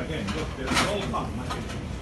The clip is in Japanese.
again, look, there's no problem.